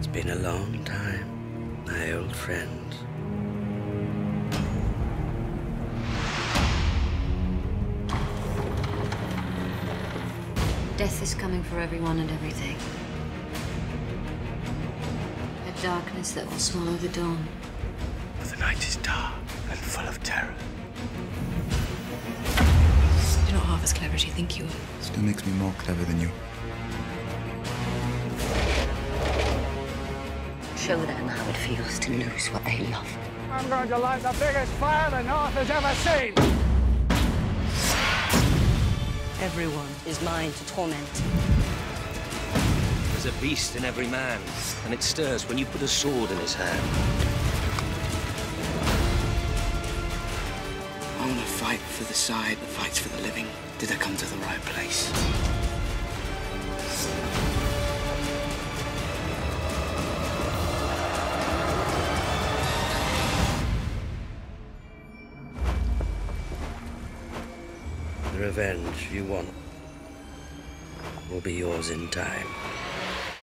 It's been a long time, my old friend. Death is coming for everyone and everything. A darkness that will swallow the dawn. But the night is dark and full of terror. You're not half as clever as you think you are. Still makes me more clever than you. Show them how it feels to lose what they love. I'm going to light the biggest fire the North has ever seen. Everyone is mine to torment. There's a beast in every man, and it stirs when you put a sword in his hand. I want to fight for the side that fights for the living. Did I come to the right place? Revenge you want will be yours in time.